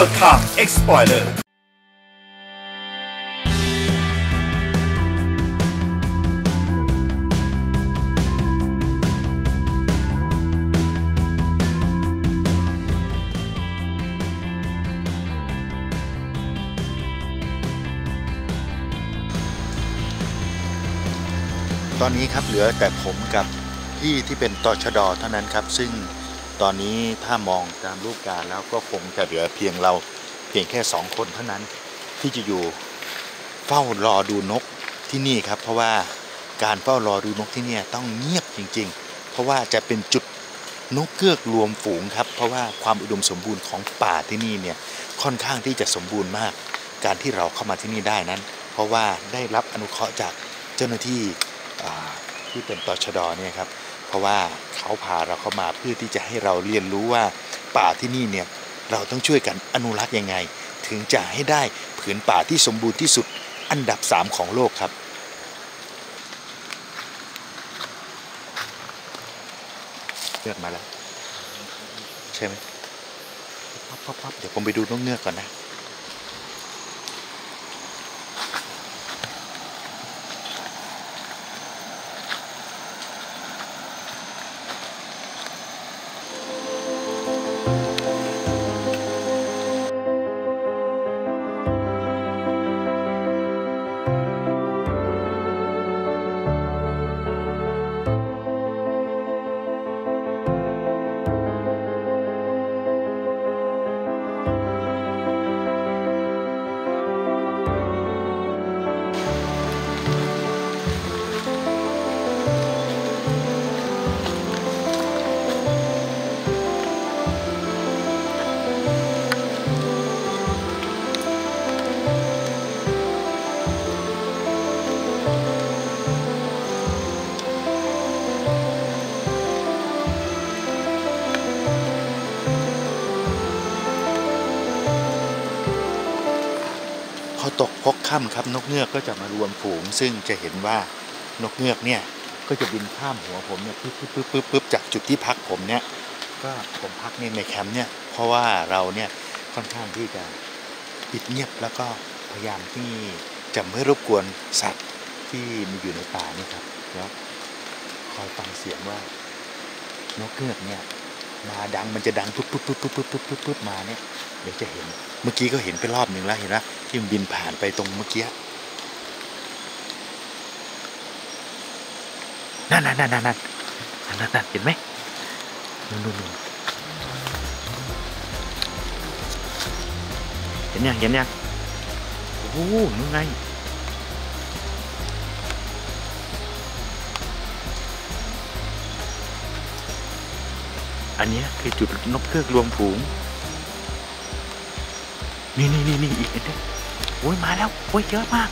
เบิกครับ explorer ตอนนี้ครับเหลือแต่ผมกับพี่ที่เป็นตชดเท่านั้นครับ ซึ่ง ตอนนี้ถ้ามองตามรูปการแล้วก็คงจะเหลือเพียงเราเพียงแค่สองคนเท่านั้นที่จะอยู่เฝ้ารอดูนกที่นี่ครับ เพราะว่าการเฝ้ารอดูนกที่นี่ต้องเงียบจริง ๆ เพราะว่าจะเป็นจุดนกเกือกรวมฝูงครับ เพราะว่าความอุดมสมบูรณ์ของป่าที่นี่เนี่ยค่อนข้างที่จะสมบูรณ์มาก การที่เราเข้ามาที่นี่ได้นั้น เพราะว่าได้รับอนุเคราะห์จากเจ้าหน้าที่ที่เป็นตชดเนี่ยครับ เพราะว่าเขาพาเราเข้ามาเพื่อที่จะให้เราเรียนรู้ว่าป่าที่นี่เนี่ยเราต้องช่วยกันอนุรักษ์ยังไง ถึงจะให้ได้ผืนป่าที่สมบูรณ์ที่สุดอันดับ 3 ของโลกครับเลือกมาแล้ว ใช่ไหมปั๊บปั๊บปั๊บเดี๋ยวผมไปดูนกเงือกก่อนนะ ค่ำครับนกเงือกก็จะมารวมฝูง ซึ่งจะเห็นว่านกเงือกเนี่ยก็จะบินข้ามหัวผมเนี่ยปึ๊บปึ๊บปึ๊บปึ๊บปึ๊บจากจุดที่พักผมเนี่ยก็ผมพักนี่ในแคมป์เนี่ยเพราะว่าเราเนี่ยค่อนข้างที่จะปิดเงียบแล้วก็พยายามที่จะไม่รบกวนสัตว์ที่มีอยู่ในป่านี่ครับแล้วคอยฟังเสียงว่านกเงือกเนี่ยมาดังมันจะดังปึ๊บปึ๊บปึ๊บปึ๊บปึ๊บปึ๊บมาเนี่ย ดี๋ยวจะเห็นเมื่อกี้ก็เห็นไปรอบหนึ่งแล้วเห็นไหมที่มันบินผ่านไปตรงเมื่อกี้นั่นนั่นนั่นนั่นนั่นนั่นเห็นไหมนู่นนู่นเห็นยังเห็นยังโอ้โหนู่นไงอันนี้คือจุดนกเกือกรวมฝูง นี่นี่นี่นี่อีกนิดนึงโอ้ยมาแล้วโอ้ยเยอะมาก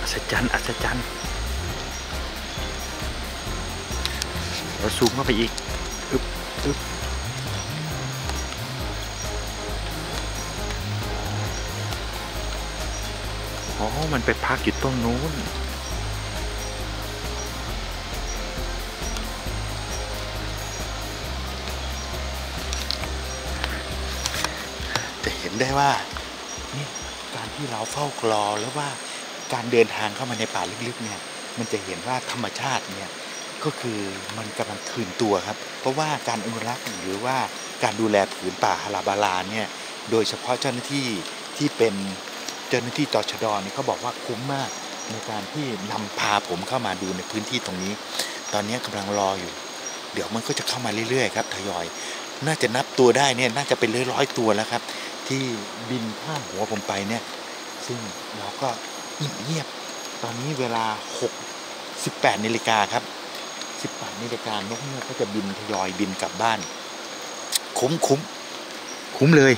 อัศจรรย์อัศจรรย์เราซูมเข้าไปอีกอึ๊บอึ๊บอ๋อ มันไปพักอยู่ตรงนู้น ได้ว่านี่การที่เราเฝ้ารอแล้วว่าการเดินทางเข้ามาในป่าลึกๆเนี่ยมันจะเห็นว่าธรรมชาติเนี่ยก็คือมันกำลังคืนตัวครับ เพราะว่าการอนุรักษ์หรือว่าการดูแลผืนป่าฮาราบาลาเนี่ยโดยเฉพาะเจ้าหน้าที่ที่เป็นเจ้าหน้าที่ตชดเนี่ยเขาบอกว่าคุ้มมากในการที่นำพาผมเข้ามาดูในพื้นที่ตรงนี้ ตอนนี้กำลังรออยู่ เดี๋ยวมันก็จะเข้ามาเรื่อยๆครับทยอย น่าจะนับตัวได้เนี่ยน่าจะเป็นร้อยๆตัวแล้วครับ ที่บินผ่านหัวผมไปเนี่ย ซึ่งเราก็เงียบตอนนี้เวลา 6 18นาฬิกาครับ 18นาฬิกานกเงือกก็จะบินทยอยบินกลับบ้าน คุ้มคุ้มคุ้มเลย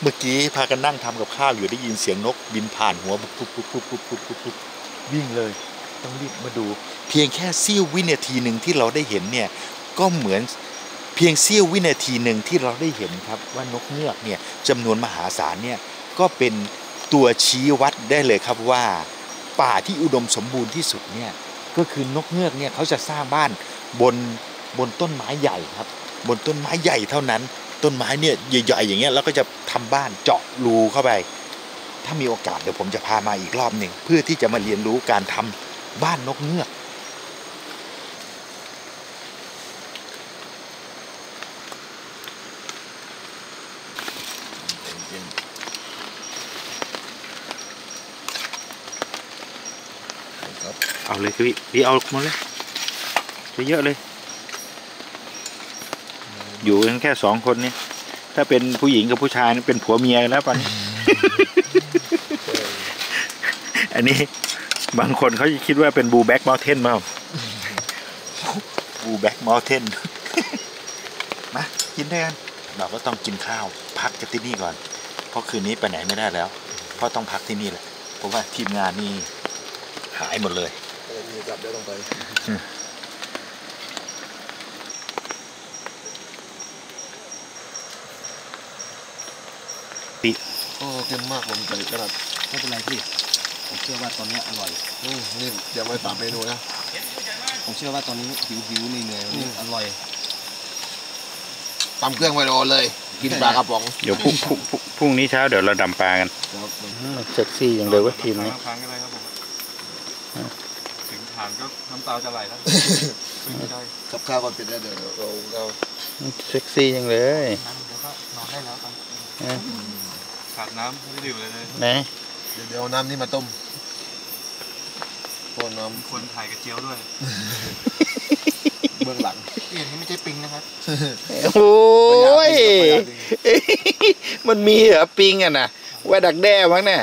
เมื่อกี้พากันนั่งทำกับข้าวอยู่ได้ยินเสียงนกบินผ่านหัวปุ๊บปุ๊บปุ๊บปุ๊บปุ๊บปุ๊บวิ่งเลย ต้องรีบมาดู เพียงแค่เสี้ยววินาทีหนึ่งที่เราได้เห็นเนี่ยก็เหมือนเพียงเสี้ยววินาทีหนึ่งที่เราได้เห็นครับว่านกเงือกเนี่ยจำนวนมหาศาลเนี่ยก็เป็นตัวชี้วัดได้เลยครับว่า ป่าที่อุดมสมบูรณ์ที่สุดเนี่ยก็คือนกเงือกเนี่ยเขาจะสร้างบ้านบนบนต้นไม้ใหญ่ครับ บนต้นไม้ใหญ่เท่านั้น ต้นไม้เนี่ยใหญ่ๆอย่างเงี้ยแล้วก็จะทำบ้านเจาะรูเข้าไป ถ้ามีโอกาสเดี๋ยวผมจะพามาอีกรอบหนึ่งเพื่อที่จะมาเรียนรู้การทำ บ้านนกเงือกครับเอาเลยพี่พี่เอามาเลยเยอะๆเลย อยู่กันแค่สองคนเนี่ยถ้าเป็นผู้หญิงกับผู้ชายนี่เป็นผัวเมียกันแล้วป่ะนี้ อันนี้ บางคนเขาจะคิดว่าเป็น Brokeback Mountain มา Brokeback Mountain มากินด้วยกันเราก็ต้องกินข้าว พักกันที่นี่ก่อน เพราะคืนนี้ไปไหนไม่ได้แล้ว เพราะต้องพักที่นี่แหละ เพราะว่าทีมงานนี่หายหมดเลยเออมีกลับเดี๋ยวต้องไปโอ้เค็มมากผมใส่กระดาษไม่เป็นไรพี่ผม เชื่อว่าตอนนี้อร่อยอืมนี่เดี๋ยวไปปรับเมนูนะผมเชื่อว่าตอนนี้หิวหิวๆเหนื่อยๆวันนี้อร่อยตำเครื่องไว้รอเลย กินปลากระป๋องเดี๋ยวพรุ่งพรุ่งพรุ่งพรุ่งนี้เช้าเดี๋ยวเราดำปลากันครับเซ็กซี่อย่างเลยว่าทีมนี้ทานกันเลยครับผมถึงฐานก็น้ำตาจะไหลแล้วไม่ได้กับข้าวก่อนปิดแล้วเดี๋ยวเราเราเซ็กซี่อย่างเลยน้ำเดี๋ยวก็นอนได้แล้วครับเออขาดน้ำไม่ได้ดื่มเลยเลย ไหน เดี๋ยวเดี๋ยวเอาน้ำนี่มาต้ม พวกน้ควรถ่ายกระเจียวด้วยำเบื้องหลังเปลี่ยนนี้ไม่ใช่ปิงนะครับ โอ้ยประหยัดดีครับมันมีเหรอปิงอะนะไว่าดักแด้มั้งเนี่ย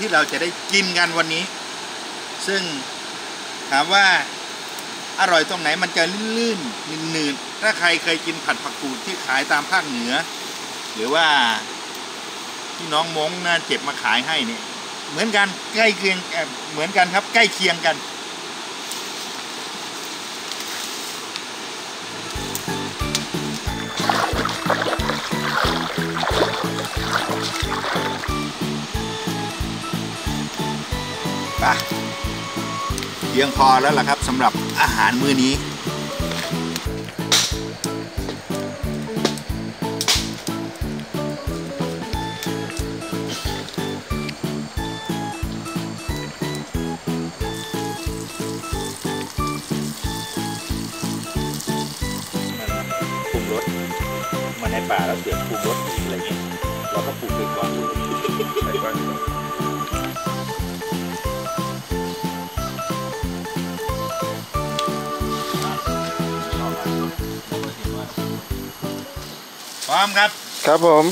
ที่เราจะได้กินกันวันนี้ ซึ่งถามว่าอร่อยตรงไหนมันจะลื่นๆหนืดๆถ้าใครเคยกินผัดผักกูดที่ขายตามภาคเหนือ หรือว่าที่น้องมงน่าเจ็บมาขายให้เนี่ยเหมือนกันใกล้เคียงเอ่อเหมือนกันครับ ใกล้เคียงกัน ปเพียงพอแล้วล่ะครับสำหรับอาหารมื้อนี้ ปรุงรสมาในป่าเราเสือกปรุงรสอะไรเงี้ยเราก็ปรุงไปก่อนใส่ก่อน พร้อมครับ ครับผม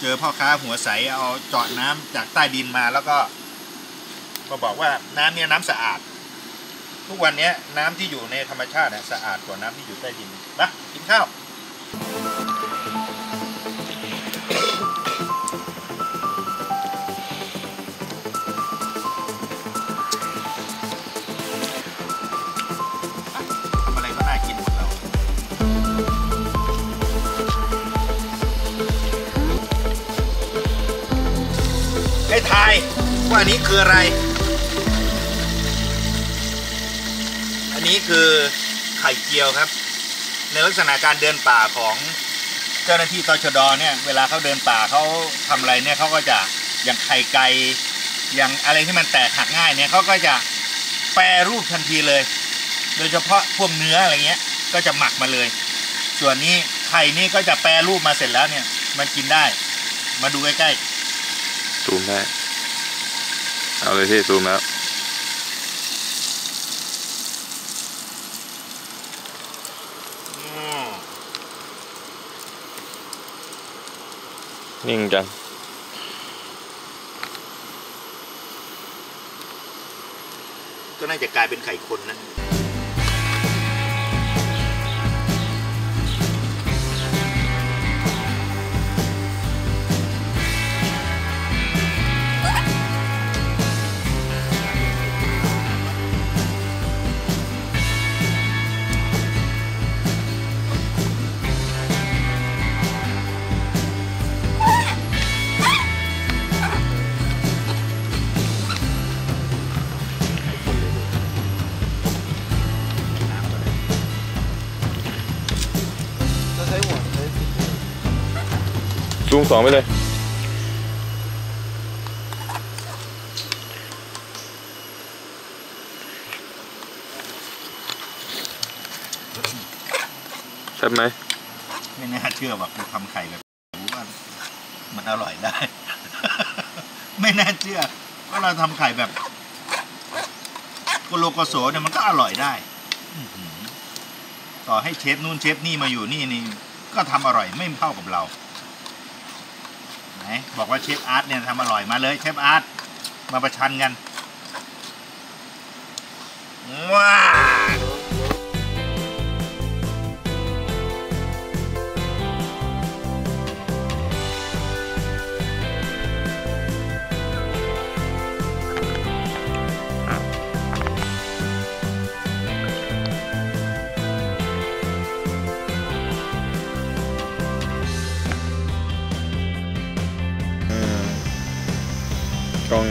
เจอพ่อค้าหัวใสเอาเจาะน้ำจากใต้ดินมาแล้วก็ก็บอกว่าน้ำเนี่ยน้ำสะอาด ทุกวันเนี้ยน้ำที่อยู่ในธรรมชาติเนี่ยสะอาดกว่าน้ำที่อยู่ใต้ดินนะกินข้าว ให้ทายว่าอันนี้คืออะไร อันนี้คือไข่เจียวครับ ในลักษณะการเดินป่าของเจ้าหน้าที่ตชดเนี่ย เวลาเขาเดินป่าเขาทำอะไรเนี่ยเขาก็จะอย่างไข่ไก่อย่างอะไรที่มันแตกหักง่ายเนี่ยเขาก็จะแปรรูปทันทีเลย โดยเฉพาะพวกเนื้ออะไรเงี้ย ก็จะหมักมาเลย ส่วนนี้ไข่นี่ก็จะแปรรูปมาเสร็จแล้วเนี่ย มันกินได้ มาดูใกล้ ซูมได้ เอาเลยพี่ซูมแล้วนิ่งจังก็น่าจะกลายเป็นไข่คนนะจะ สองไปเลยแซ่ไหม ไม่น่าเชื่อว่ากูทำไข่แบบรู้ว่ามันอร่อยได้ ไม่น่าเชื่อว่าเราทำไข่แบบโกโลโกโสเนี่ยมันก็อร่อยได้ต่อให้เชฟนู่นเชฟนี่มาอยู่นี่นี่ก็ทำอร่อยไม่เท่ากับเรา บอกว่าเชฟอาร์ตเนี่ยทำอร่อยมาเลยเชฟอาร์ตมาประชันกันว้า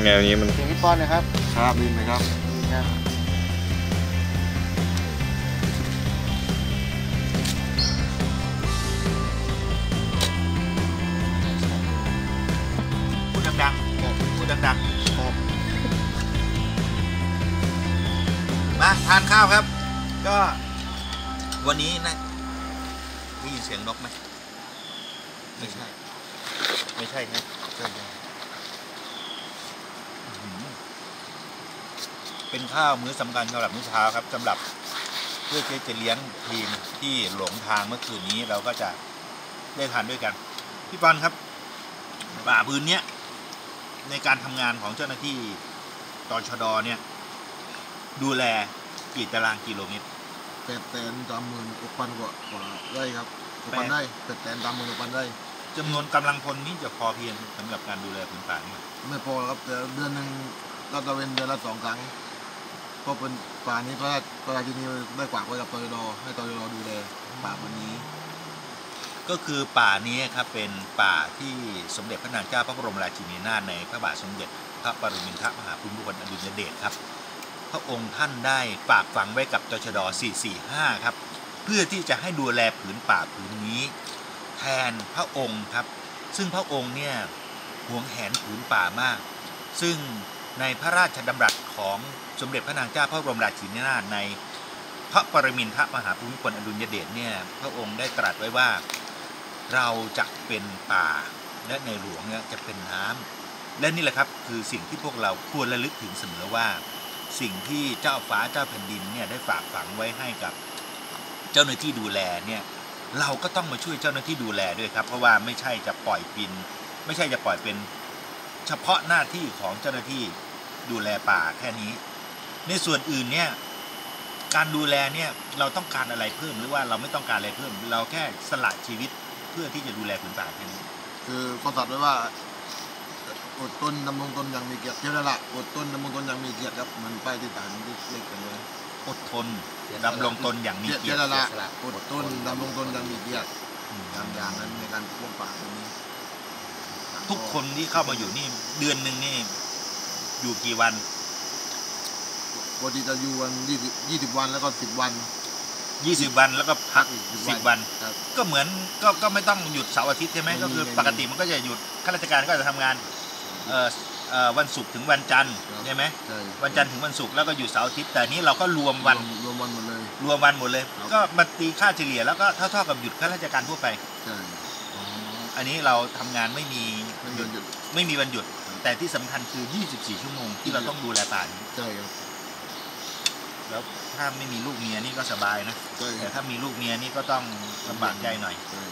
แนวนี้มันเสียงพี่ป้อนนะครับครับดีไหมครับนี่ครับพูดดังๆพูดดังๆมาทานข้าวครับ ก็ วันนี้นะได้ยินเสียงนกไหมไม่ใช่ ไม่ใช่นะใช่ใช่อื้อหือ เป็นข้าวมื้อสำคัญสำหรับมื้อเช้าครับสำหรับเพื่อที่จะเลี้ยงทีมที่หลงทางเมื่อคืนนี้เราก็จะได้ทานด้วยกันพี่ปอนครับป่าพื้นเนี้ยในการทำงานของเจ้าหน้าที่ตชดเนี่ยดูแลกี่ตารางกิโลเมตรแปดแสนสามหมื่นหกพันกว่ากว่าไร่ครับหกแปพัดนไร่แปดแสนสามหมื่นหกพันไร่จำนวนกำลังพลนี้จะพอเพียงสำหรับการดูแลพื้นป่านี่ไหมไม่พอครับแต่เดือนหนึ่งเราตระเวนเดือนละสองครั้ง เพราะเป็นป่านี้พระราชพระราชินีได้ฝากไว้กับตยดให้ตยดดูแลป่าวันนี้ ก็คือป่านี้ครับเป็นป่าที่สมเด็จพระนางเจ้าพระบรมราชินีนาถในพระบาทสมเด็จพระปรมินทรมหาภูมิพลอดุลยเดชครับ พระองค์ท่านได้ฝากฝังไว้กับตชด 445 ครับ เพื่อที่จะให้ดูแลผืนป่าผืนนี้ แทนพระองค์ครับ ซึ่งพระองค์เนี่ยหวงแหนผืนป่ามาก ซึ่ง ในพระราชดำรัสของสมเด็จพระนางเจ้าพระบรมราชินีนาถในพระปรมินทรมหาภูมิพลอดุลยเดชเนี่ยพระองค์ได้ตรัสไว้ว่าเราจะเป็นป่าและในหลวงเนี่ยจะเป็นน้ำและนี่แหละครับคือสิ่งที่พวกเราควรระลึกถึงเสมอว่า สิ่งที่เจ้าฟ้าเจ้าแผ่นดินเนี่ยได้ฝากฝังไว้ให้กับเจ้าหน้าที่ดูแลเนี่ยเราก็ต้องมาช่วยเจ้าหน้าที่ดูแลด้วยครับ เพราะว่าไม่ใช่จะปล่อยปิน ไม่ใช่จะปล่อยเป็น เฉพาะหน้าที่ของเจ้าหน้าที่ ดูแลป่าแค่นี้ ในส่วนอื่นเนี่ย การดูแลเนี่ยเราต้องการอะไรเพิ่มหรือว่าเราไม่ต้องการอะไรเพิ่ม เราแค่สละชีวิตเพื่อที่จะดูแลผืนป่าแค่นี้ คือเขาสัตว์ไว้ว่าอดต้นดำรงตนอย่างมีเกียรติเท่านั้นละอดต้นดำรงตนอย่างมีเกียรติครับมันไปที่ฐานที่เล็กกันเลยอดทนดำรงตนอย่างมีเกียรเท่าตินั้นละอดต้นดำรงตนอย่างมีเกียรติอย่างอย่างนั้นในการปกป่าตรงนี้ ทุกคนที่เข้ามาอยู่นี่เดือนหนึ่งนี่ อยู่กี่วัน ปกติจะอยู่วันยี่สิบยี่สิบวันแล้วก็สิบวัน20วันแล้วก็พักอีก10วัน ครับ ก็เหมือนก็ก็ไม่ต้องหยุดเสาร์อาทิตย์ใช่ไหมไม่มีก็คือไม่มีปกติมันก็จะหยุดข้าราชการก็จะทำงานเอ่อเอ่อวันศุกร์ถึงวันจันทร์ครับ ใช่ไหมใช่วันจันทร์ถึงวันศุกร์แล้วก็หยุดเสาร์อาทิตย์แต่นี้เราก็รวมวันรวมวันหมดเลย รวมวันหมดเลย ครับ ก็มาตีค่าเฉลี่ยแล้วก็เท่าๆกับหยุดข้าราชการทั่วไป ใช่อันนี้เราทำงานไม่มีไม่มีวันหยุดไม่มีวันหยุด แต่ที่สำคัญคือ 24 ชั่วโมงที่เราต้องดูแลป่านี้ใช่ครับแล้วถ้าไม่มีลูกเมียนี่ก็สบายนะใช่คแต่รับถ้ามีลูกเมียนี่ก็ต้องลำบากใจหน่อย ใช่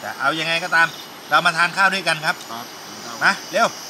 แต่เอายังไงก็ตาม เรามาทานข้าวด้วยกันครับครับมาเร็วค